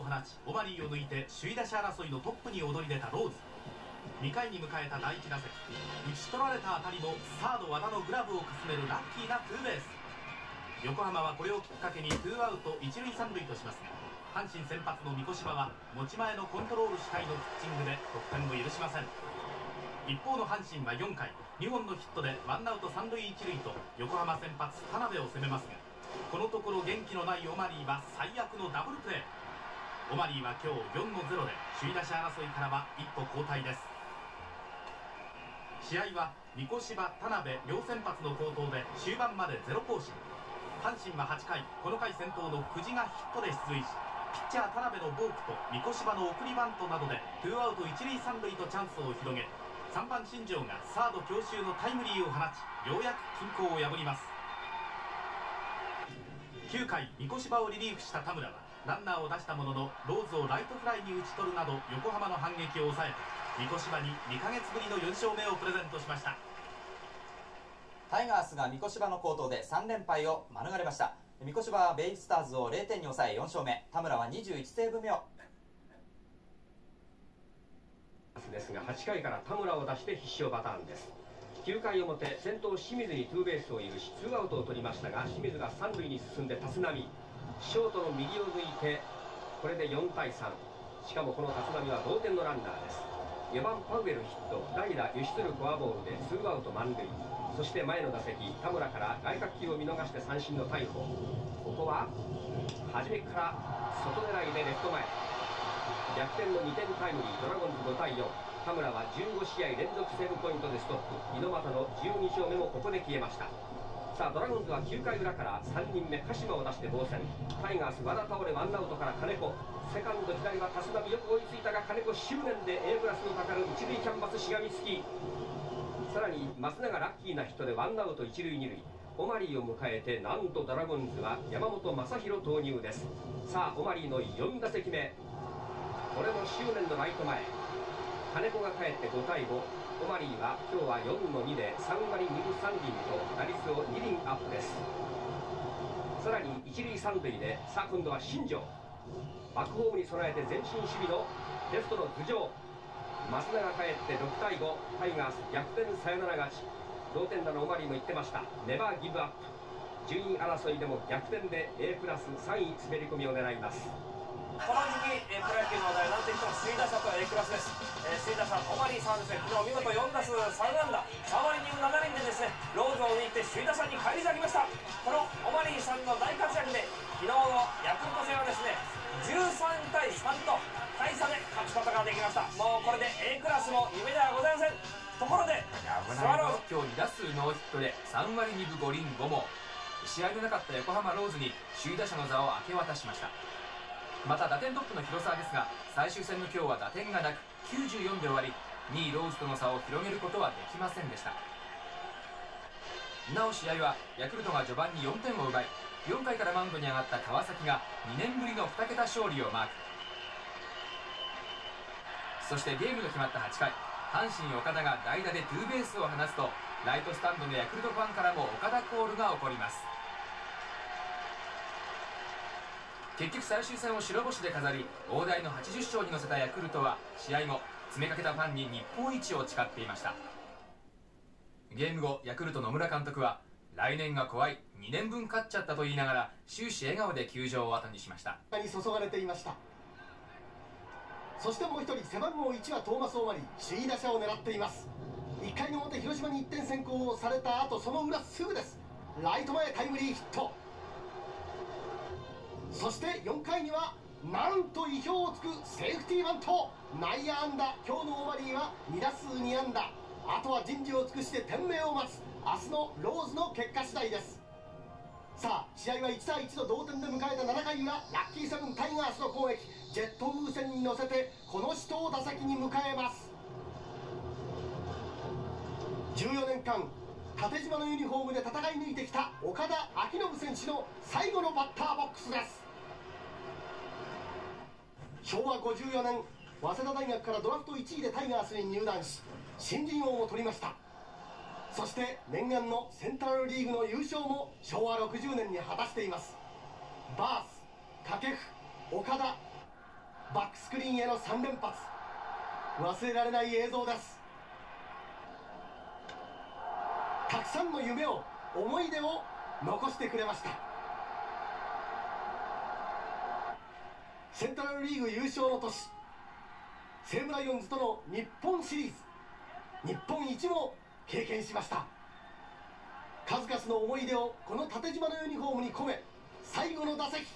を放ちオマリーを抜いて首位打者争いのトップに躍り出たローズ。2回に迎えた第1打席。打ち取られた当たりもサード和田のグラブをかすめるラッキーなツーベース。横浜はこれをきっかけにツーアウト一塁三塁としますが阪神先発の三越は持ち前のコントロール主体のピッチングで得点を許しません。一方の阪神は4回2本のヒットでワンアウト三塁一塁と横浜先発田辺を攻めますがこのところ元気のないオマリーは最悪のダブルプレー。オマリーは今日4の0で首位打者争いからは一歩後退です。試合は三越柴田辺両先発の好投で終盤までゼロ更新阪神は8回この回先頭の久慈がヒットで出塁しピッチャー田辺のボークと三越柴の送りバントなどでツーアウト一塁三塁とチャンスを広げ3番新庄がサード強襲のタイムリーを放ちようやく均衡を破ります。9回三越柴をリリーフした田村はランナーを出したもののローズをライトフライに打ち取るなど横浜の反撃を抑えて三越柴に2ヶ月ぶりの4勝目をプレゼントしました。タイガースが三越柴の好投で3連敗を免れました。三越柴はベイスターズを0点に抑え4勝目。田村は21セーブ目を。ですが8回から田村を出して必勝パターンです。9回表先頭清水にツーベースを許しツーアウトを取りましたが清水が三塁に進んで立浪ショートの右を抜いてこれで4対3しかもこの立浪は同点のランナーです。4番パウエルヒット。代打輸出るフォアボールでツーアウト満塁。そして前の打席田村から外角球を見逃して三振の逮捕。ここは初めから外狙いでレフト前。逆転の2点タイムリー。ドラゴンズ5対4田村は15試合連続セーブポイントでストップ。猪俣の12勝目もここで消えました。さあドラゴンズは9回裏から3人目鹿島を出して防戦。タイガース和田倒れワンアウトから金子。セカンド左は立浪よく追いついたが金子執念で A クラスにかかる一塁キャンバスしがみつき。さらに増永ラッキーなヒットでワンアウト一塁二塁。オマリーを迎えてなんとドラゴンズは山本昌弘投入です。さあオマリーの4打席目。これも執念のライト前。金子が帰って5対5マリーは今日は4の2で3割2分3厘と打率を2厘アップです。さらに一塁三塁でさあ今度は新庄。バックホームに備えて前進守備のレフトの頭上。増田が帰って6対5タイガース逆転サヨナラ勝ち。同点打のオマリーも言ってました。ネバーギブアップ順位争いでも逆転で A プラス3位滑り込みを狙います。この時期、えー、プロ野球の話題なんといっても首位打者と A クラスです、えー、首位打者オマリーさんですね。昨日見事4打数3安打。3割2分7厘でですねローズを抜いて首位打者に返り咲きました。このオマリーさんの大活躍で昨日のヤクルト戦はですね13対3と大差で勝つことができました。もうこれで A クラスも夢ではございません。ところで危ないの今日2打数ノーヒットで3割2分5厘5も。試合のなかった横浜ローズに首位打者の座を明け渡しましたまた打点トップの広沢ですが最終戦の今日は打点がなく94で終わり2位ローズとの差を広げることはできませんでした。なお試合はヤクルトが序盤に4点を奪い4回からマウンドに上がった川崎が2年ぶりの2桁勝利をマーク。そしてゲームが決まった8回阪神岡田が代打でツーベースを放つとライトスタンドのヤクルトファンからも岡田コールが起こります。結局最終戦を白星で飾り大台の80勝に乗せたヤクルトは試合後詰めかけたファンに日本一を誓っていました。ゲーム後ヤクルト野村監督は来年が怖い2年分勝っちゃったと言いながら終始笑顔で球場を後にしました。に注がれていました。そしてもう一人背番号1はトーマス・オーマリ首位打者を狙っています。1回の表広島に1点先行をされた後その裏すぐです。ライト前タイムリーヒット。そして4回にはなんと意表をつくセーフティーバント。内野安打。今日のオマリーは2打数2安打。あとは人事を尽くして天命を待つ。明日のローズの結果次第です。さあ試合は1対1の同点で迎えた7回裏ラッキーセブンタイガースの攻撃。ジェット風船に乗せてこの人を打席に迎えます。14年間縦縞のユニフォームで戦い抜いてきた岡田彰信選手の最後のバッターボックスです。昭和54年早稲田大学からドラフト1位でタイガースに入団し新人王も取りました。そして念願のセントラルリーグの優勝も昭和60年に果たしています。バース掛布岡田バックスクリーンへの3連発。忘れられない映像です。たくさんの夢を思い出を残してくれました。セントラルリーグ優勝の年西武ライオンズとの日本シリーズ日本一も経験しました。数々の思い出をこの縦縞のユニフォームに込め最後の打席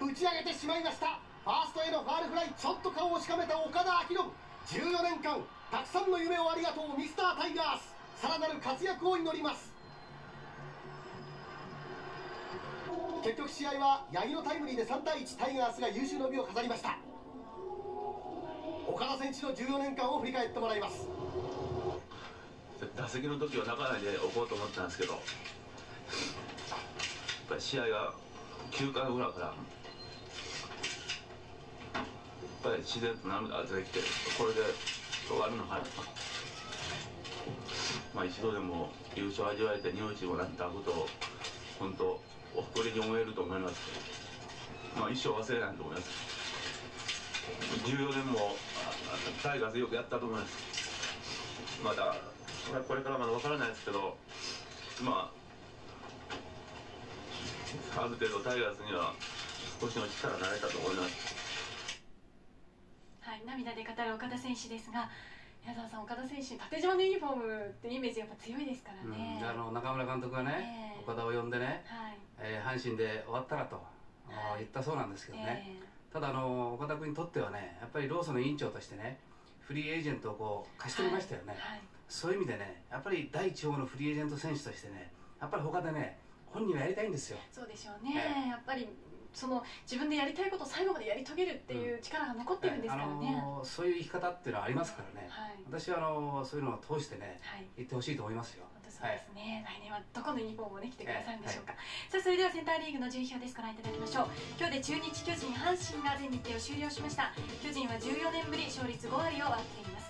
打ち上げてしまいました。ファーストへのファールフライちょっと顔をしかめた岡田彰信14年間たくさんの夢をありがとうミスタータイガース。さらなる活躍を祈ります。結局試合は八木のタイムリーで3対1タイガースが優秀の美を飾りました。岡田選手の14年間を振り返ってもらいます。打席の時は泣かないでおこうと思ったんですけどやっぱり試合が9回裏からやっぱり自然と涙が出てきてこれで終わるのかなと。まあ一度でも優勝を味わえて日本一もなったことを本当お誇りに思えると思います。まあ一生忘れないと思います。14年もタイガースよくやったと思います。まだこれからまだ分からないですけどまあある程度タイガースには少しの力になれたと思います。はい、涙で語る岡田選手ですが宮澤さん岡田選手縦縞のユニフォームってイメージやっぱ強いですからね、うん、あの中村監督がね、え。ー、岡田を呼んでね、はい。えー、阪神で終わったらと、はい、言ったそうなんですけどね、えー、ただあの岡田君にとってはねやっぱりローソンの委員長としてねフリーエージェントをこう貸し取りましたよね、はい。はい、そういう意味でねやっぱり第一号のフリーエージェント選手としてねやっぱり他でね本人はやりたいんですよ。そうでしょうね、えー、やっぱりその自分でやりたいことを最後までやり遂げるっていう力が残ってるんですからね、あのそういう生き方っていうのはありますからね、はい、私はあのそういうのを通してね、はい、言ってほしいと思いますよ。そうですね、来年はどこのユニフォームをね着てくださるんでしょうか、さあそれではセンターリーグの順位表です。ご覧いただきましょう。今日で中日巨人阪神が全日程を終了しました。巨人は14年ぶり勝率5割を割っています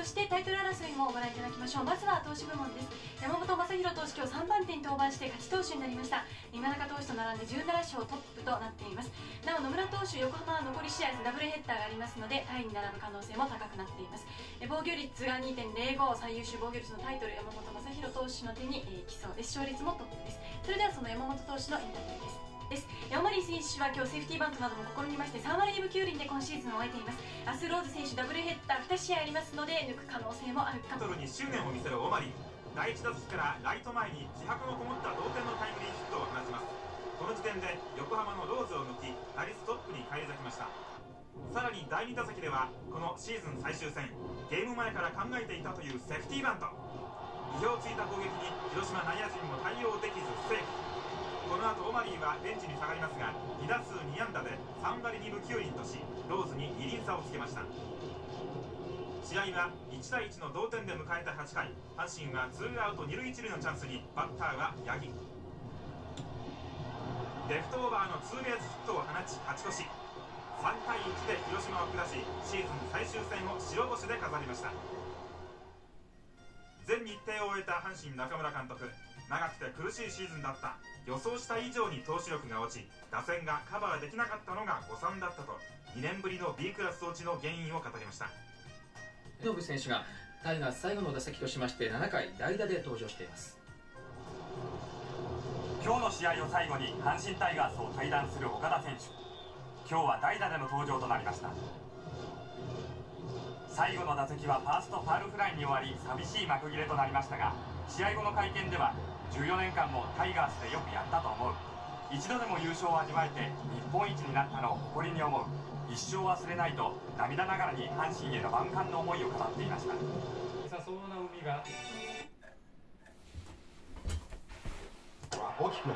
そしてタイトル争いもご覧いただきましょう。まずは投手部門です。山本昌弘投手今日3番手に登板して勝ち投手になりました。今中投手と並んで17勝トップとなっています。なお野村投手横浜は残り試合でダブルヘッダーがありますのでタイに並ぶ可能性も高くなっています。防御率が2.05最優秀防御率のタイトル山本昌弘投手の手に、えー、来そうです。勝率もトップです。それではその山本投手のインタビューです。です。山森選手は今日セーフティーバントなども試みまして3割2分9厘で今シーズンを終えています。明日ローズ選手ダブルヘッダー2試合ありますので抜く可能性もあるか。トルに執念を見せるオマリ第1打席からライト前に気迫のこもった同点のタイムリーヒットを放ちます。この時点で横浜のローズを抜き打率トップに返り咲きました。さらに第2打席ではこのシーズン最終戦ゲーム前から考えていたというセーフティーバント。意表をついた攻撃に広島内野陣も対応できずセーフ。この後オマリーはベンチに下がりますが2打数2安打で3割2分9厘としローズに2厘差をつけました。試合は1対1の同点で迎えた8回阪神はツーアウト2塁1塁のチャンスにバッターは八木。レフトオーバーのツーベースヒットを放ち勝ち越し。3対1で広島を下しシーズン最終戦を白星で飾りました。全日程を終えた阪神中村監督。長くて苦しいシーズンだった。予想した以上に投手力が落ち打線がカバーできなかったのが誤算だったと2年ぶりの B クラス落ちの原因を語りました。ノブ選手がタイガース最後の打席としまして7回代打で登場しています。今日の試合を最後に阪神タイガースを退団する岡田選手。今日は代打での登場となりました最後の打席はファーストファールフライに終わり寂しい幕切れとなりましたが試合後の会見では14年間もタイガースでよくやったと思う。一度でも優勝を味わえて日本一になったのを誇りに思う。一生忘れないと涙ながらに阪神への万感の思いを語っていました。さそうな海が。大きく